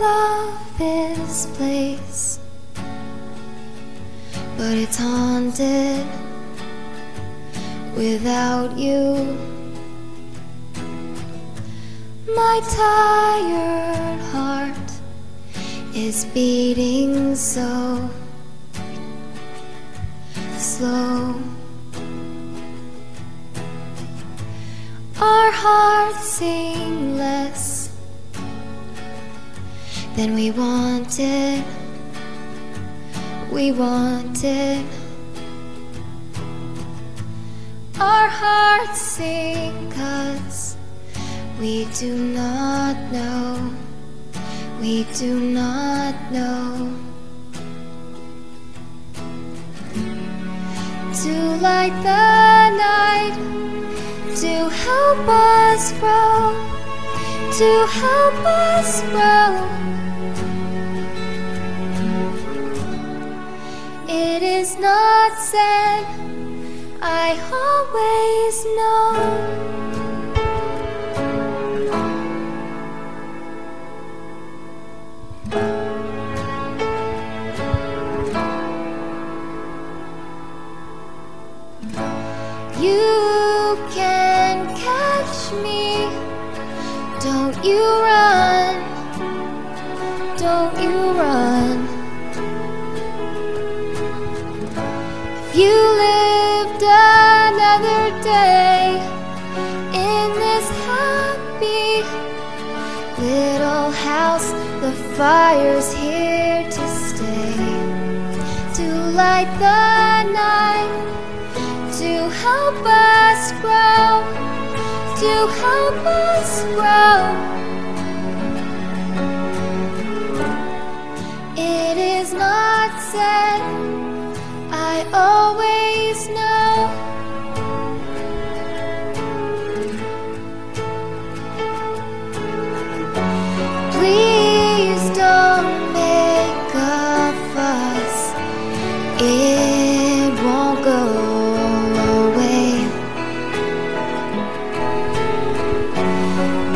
Love this place, but it's haunted without you. My tired heart is beating so slow. Our hearts sing less than we wanted. We wanted. Our hearts sing cause we do not know. We do not know. To light the night, to help us grow, to help us grow. It is not said, I always know. You can catch me. Don't you run. Don't you run. If you lived another day in this happy little house, the fire's here to stay. To light the night to help us to help us grow.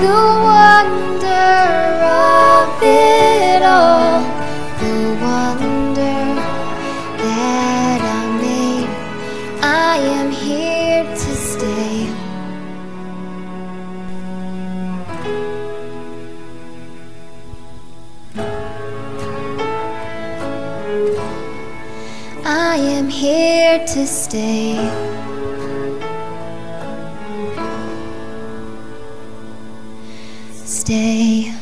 The wonder of it all, the wonder that I made. I am here to stay. I am here to stay. Stay.